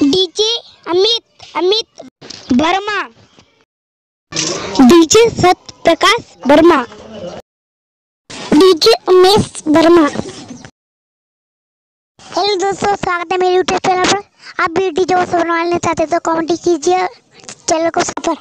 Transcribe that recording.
DJ Amit Amit Verma. DJ Satya Prakash Verma. DJ Umesh Verma. Hello दोस्तों, स्वागत है मेरे यूट्यूब चैनल पर। आप भी डीजे बनवाना चाहते तो कमेंट कीजिए, चैनल को सफ़र।